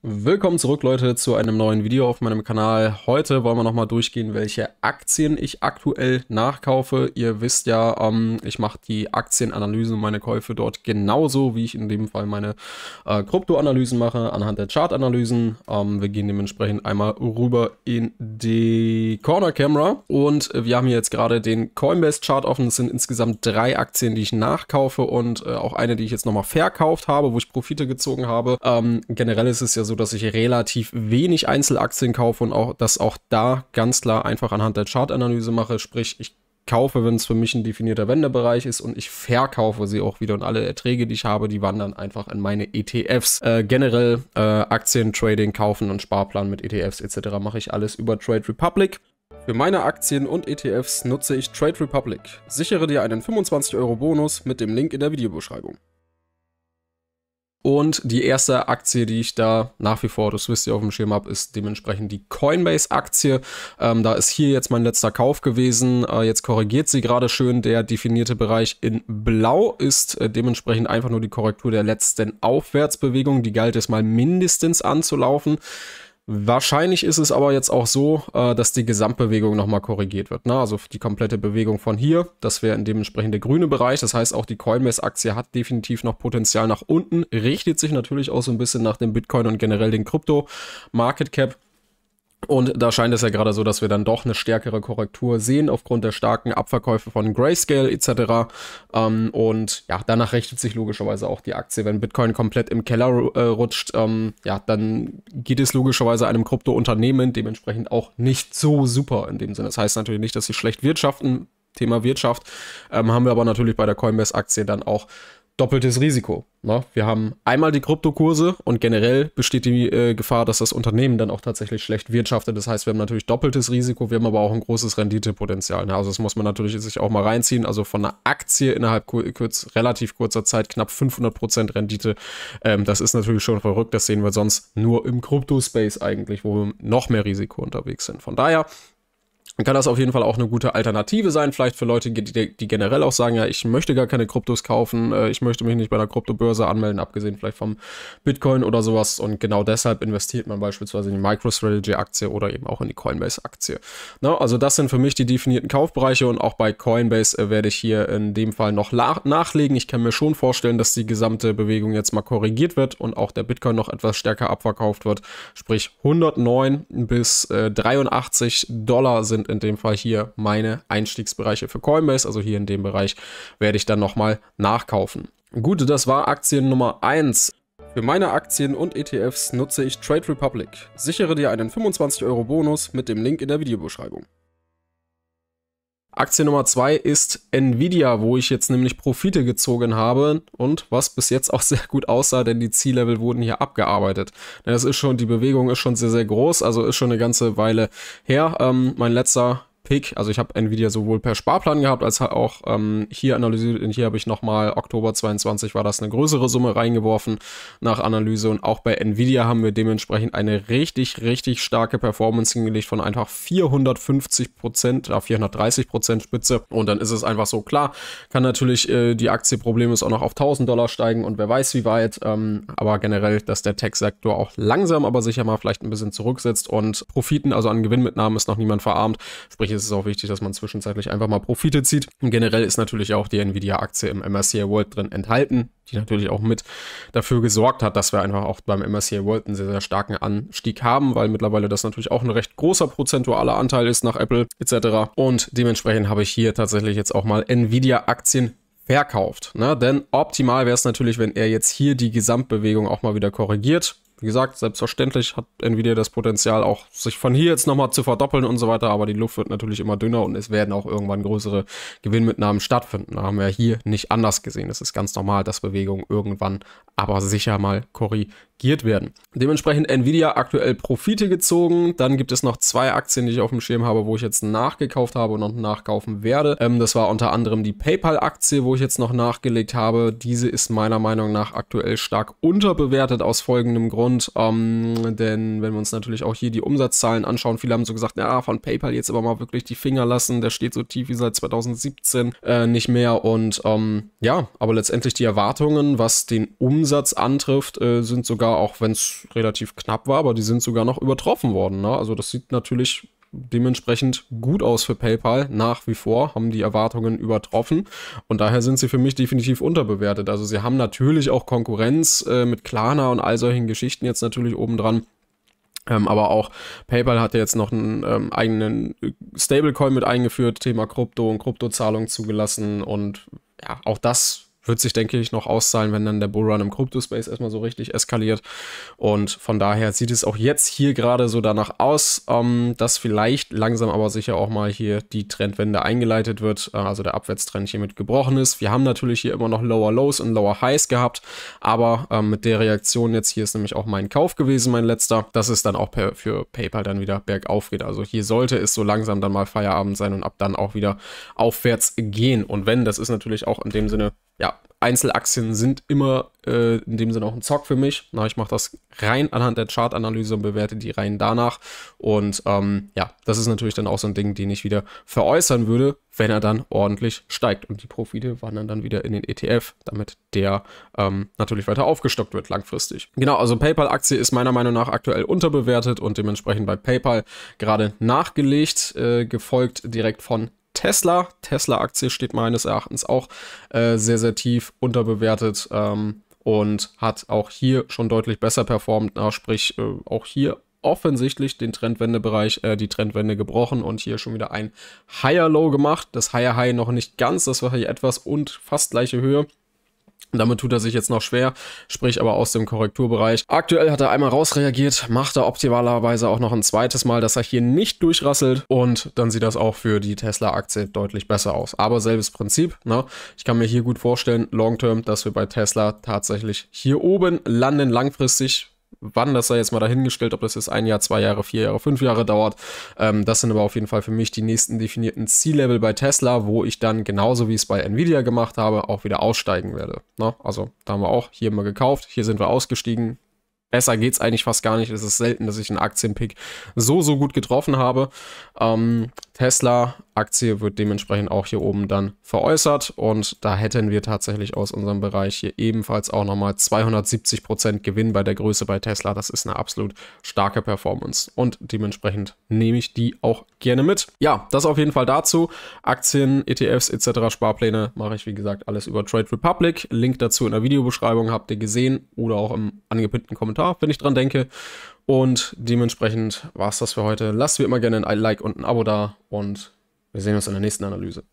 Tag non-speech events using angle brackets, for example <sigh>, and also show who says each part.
Speaker 1: Willkommen zurück, Leute, zu einem neuen Video auf meinem Kanal. Heute wollen wir nochmal durchgehen, welche Aktien ich aktuell nachkaufe. Ihr wisst ja, ähm, ich mache die Aktienanalysen und meine Käufe dort genauso, wie ich in dem Fall meine äh, Kryptoanalysen mache, anhand der Chartanalysen. Ähm, wir gehen dementsprechend einmal rüber in die Corner Camera und wir haben hier jetzt gerade den Coinbase Chart offen. Es sind insgesamt drei Aktien, die ich nachkaufe und äh, auch eine, die ich jetzt nochmal verkauft habe, wo ich Profite gezogen habe. Ähm, generell ist es ja so, dass ich relativ wenig Einzelaktien kaufe und auch das auch da ganz klar einfach anhand der Chartanalyse mache. Sprich, ich kaufe, wenn es für mich ein definierter Wendebereich ist und ich verkaufe sie auch wieder und alle Erträge, die ich habe, die wandern einfach in meine ETFs. Äh, generell äh, Aktien, Trading, Kaufen und Sparplan mit ETFs etc. mache ich alles über Trade Republic. Für meine Aktien und ETFs nutze ich Trade Republic. Sichere dir einen 25 Euro Bonus mit dem Link in der Videobeschreibung. Und die erste Aktie, die ich da nach wie vor, das wisst ihr auf dem Schirm habe, ist dementsprechend die Coinbase-Aktie. Ähm, da ist hier jetzt mein letzter Kauf gewesen. Äh, jetzt korrigiert sie gerade schön. Der definierte Bereich in Blau ist äh, dementsprechend einfach nur die Korrektur der letzten Aufwärtsbewegung. Die galt es mal mindestens anzulaufen. Wahrscheinlich ist es aber jetzt auch so, äh, dass die Gesamtbewegung nochmal korrigiert wird. Ne? Also die komplette Bewegung von hier, das wäre in dem entsprechende grüne Bereich. Das heißt, auch die Coinbase-Aktie hat definitiv noch Potenzial nach unten, richtet sich natürlich auch so ein bisschen nach dem Bitcoin und generell den Krypto-Market Cap. Und da scheint es ja gerade so, dass wir dann doch eine stärkere Korrektur sehen aufgrund der starken Abverkäufe von Grayscale etc. Ähm, und ja, danach richtet sich logischerweise auch die Aktie. Wenn Bitcoin komplett im Keller äh, rutscht, ähm, ja, dann geht es logischerweise einem Kryptounternehmen dementsprechend auch nicht so super in dem Sinne. Das heißt natürlich nicht, dass sie schlecht wirtschaften. Thema Wirtschaft ähm, haben wir aber natürlich bei der Coinbase-Aktie dann auch doppeltes Risiko. Ne? Wir haben einmal die Kryptokurse und generell besteht die äh, Gefahr, dass das Unternehmen dann auch tatsächlich schlecht wirtschaftet. Das heißt, wir haben natürlich doppeltes Risiko, wir haben aber auch ein großes Renditepotenzial. Ne? Also das muss man natürlich sich auch mal reinziehen. Also von einer Aktie innerhalb kurz, relativ kurzer Zeit knapp 500% Rendite. Ähm, das ist natürlich schon verrückt. Das sehen wir sonst nur im Kryptospace eigentlich, wo wir noch mehr Risiko unterwegs sind. Von daher kann das auf jeden Fall auch eine gute Alternative sein, vielleicht für Leute, die, die, generell auch sagen, ja, ich möchte gar keine Kryptos kaufen, äh, ich möchte mich nicht bei der Kryptobörse anmelden, abgesehen vielleicht vom Bitcoin oder sowas. Und genau deshalb investiert man beispielsweise in die MicroStrategy-Aktie oder eben auch in die Coinbase-Aktie. Also das sind für mich die definierten Kaufbereiche und auch bei Coinbase äh, werde ich hier in dem Fall noch nachlegen. Ich kann mir schon vorstellen, dass die gesamte Bewegung jetzt mal korrigiert wird und auch der Bitcoin noch etwas stärker abverkauft wird. Sprich 109 bis äh, 83 Dollar sind in dem Fall hier meine Einstiegsbereiche für Coinbase. Also hier in dem Bereich werde ich dann nochmal nachkaufen. Gut, das war Aktien Nummer 1. Für meine Aktien und ETFs nutze ich Trade Republic. Sichere dir einen 25 Euro Bonus mit dem Link in der Videobeschreibung. Aktie Nummer zwei ist Nvidia, wo ich jetzt nämlich Profite gezogen habe und was bis jetzt auch <laughs> sehr gut aussah, denn die Ziellevel wurden hier abgearbeitet. Das ist schon, die Bewegung ist schon sehr, sehr groß, also ist schon eine ganze Weile her. Ähm, mein letzter Pick. Also ich habe Nvidia sowohl per Sparplan gehabt, als auch ähm, hier analysiert. Und hier habe ich nochmal Oktober 22 war das eine größere Summe reingeworfen nach Analyse. Und auch bei Nvidia haben wir dementsprechend eine richtig, richtig starke Performance hingelegt von einfach 450 Prozent, äh, 430 Prozent Spitze. Und dann ist es einfach so klar, kann natürlich äh, die Aktie problemlos auch noch auf 1000 Dollar steigen und wer weiß wie weit. Ähm, aber generell, dass der Tech-Sektor auch langsam, aber sicher mal vielleicht ein bisschen zurücksetzt und Profiten, also an Gewinnmitnahmen ist noch niemand verarmt. Sprich, ist es auch wichtig, dass man zwischenzeitlich einfach mal Profite zieht. Und generell ist natürlich auch die Nvidia-Aktie im MSCI World drin enthalten, die natürlich auch mit dafür gesorgt hat, dass wir einfach auch beim MSCI World einen sehr, sehr starken Anstieg haben, weil mittlerweile das natürlich auch ein recht großer prozentualer Anteil ist nach Apple etc. Und dementsprechend habe ich hier tatsächlich jetzt auch mal Nvidia-Aktien verkauft. Ne? Denn optimal wäre es natürlich, wenn er jetzt hier die Gesamtbewegung auch mal wieder korrigiert. Wie gesagt, selbstverständlich hat Nvidia das Potenzial, auch sich von hier jetzt nochmal zu verdoppeln und so weiter, aber die Luft wird natürlich immer dünner und es werden auch irgendwann größere Gewinnmitnahmen stattfinden. Da haben wir hier nicht anders gesehen. Es ist ganz normal, dass Bewegungen irgendwann aber sicher mal korrigiert werden. Dementsprechend Nvidia aktuell Profite gezogen. Dann gibt es noch zwei Aktien, die ich auf dem Schirm habe, wo ich jetzt nachgekauft habe und noch nachkaufen werde. Ähm, das war unter anderem die PayPal-Aktie, wo ich jetzt noch nachgelegt habe. Diese ist meiner Meinung nach aktuell stark unterbewertet aus folgendem Grund. Ähm, denn wenn wir uns natürlich auch hier die Umsatzzahlen anschauen, viele haben so gesagt, ja, von PayPal jetzt aber mal wirklich die Finger lassen. Der steht so tief wie seit 2017 äh, nicht mehr. Und ähm, ja, aber letztendlich die Erwartungen, was den Umsatz antrifft, äh, sind sogar sogar, auch wenn es relativ knapp war, aber die sind sogar noch übertroffen worden. Ne? Also das sieht natürlich dementsprechend gut aus für PayPal nach wie vor, haben die Erwartungen übertroffen und daher sind sie für mich definitiv unterbewertet. Also sie haben natürlich auch Konkurrenz äh, mit Klarna und all solchen Geschichten jetzt natürlich obendran. Ähm, aber auch PayPal hat jetzt noch einen ähm, eigenen Stablecoin mit eingeführt, Thema Krypto und Kryptozahlung zugelassen und ja, auch das wird sich, denke ich, noch auszahlen, wenn dann der Bullrun im Crypto-Space erstmal so richtig eskaliert. Und von daher sieht es auch jetzt hier gerade so danach aus, ähm, dass vielleicht langsam aber sicher auch mal hier die Trendwende eingeleitet wird, äh, also der Abwärtstrend hiermit gebrochen ist. Wir haben natürlich hier immer noch Lower Lows und Lower Highs gehabt, aber ähm, mit der Reaktion jetzt hier ist nämlich auch mein Kauf gewesen, mein letzter, dass es dann auch per, für PayPal dann wieder bergauf geht. Also hier sollte es so langsam dann mal Feierabend sein und ab dann auch wieder aufwärts gehen. Und wenn, das ist natürlich auch in dem Sinne ja, Einzelaktien sind immer äh, in dem Sinne auch ein Zock für mich. Na, ich mache das rein anhand der Chartanalyse und bewerte die rein danach. Und ähm, ja, das ist natürlich dann auch so ein Ding, den ich wieder veräußern würde, wenn er dann ordentlich steigt. Und die Profite wandern dann wieder in den ETF, damit der ähm, natürlich weiter aufgestockt wird langfristig. Genau, also PayPal-Aktie ist meiner Meinung nach aktuell unterbewertet und dementsprechend bei PayPal gerade nachgelegt, äh, gefolgt direkt von Tesla. Tesla-Aktie steht meines Erachtens auch äh, sehr, sehr tief unterbewertet ähm, und hat auch hier schon deutlich besser performt. Na, sprich, äh, auch hier offensichtlich den Trendwendebereich, äh, die Trendwende gebrochen und hier schon wieder ein Higher Low gemacht. Das Higher High noch nicht ganz, das war hier etwas und fast gleiche Höhe. Damit tut er sich jetzt noch schwer, sprich aber aus dem Korrekturbereich. Aktuell hat er einmal rausreagiert, macht er optimalerweise auch noch ein zweites Mal, dass er hier nicht durchrasselt und dann sieht das auch für die Tesla-Aktie deutlich besser aus. Aber selbes Prinzip, ne? Ich kann mir hier gut vorstellen, long-term, dass wir bei Tesla tatsächlich hier oben landen langfristig wann das sei jetzt mal dahingestellt, ob das jetzt ein Jahr, zwei Jahre, vier Jahre, fünf Jahre dauert. Ähm, das sind aber auf jeden Fall für mich die nächsten definierten Ziellevel bei Tesla, wo ich dann genauso wie es bei Nvidia gemacht habe, auch wieder aussteigen werde. Ne? Also da haben wir auch hier mal gekauft, hier sind wir ausgestiegen, besser geht es eigentlich fast gar nicht. Es ist selten, dass ich einen Aktienpick so, so gut getroffen habe. Ähm, Tesla Aktie wird dementsprechend auch hier oben dann veräußert und da hätten wir tatsächlich aus unserem Bereich hier ebenfalls auch nochmal 270% Gewinn bei der Größe bei Tesla. Das ist eine absolut starke Performance und dementsprechend nehme ich die auch gerne mit. Ja, das auf jeden Fall dazu. Aktien, ETFs etc. Sparpläne mache ich wie gesagt alles über Trade Republic. Link dazu in der Videobeschreibung habt ihr gesehen oder auch im angepinnten Kommentar, wenn ich dran denke. Und dementsprechend war es das für heute. Lasst wie immer gerne ein Like und ein Abo da und wir sehen uns in der nächsten Analyse.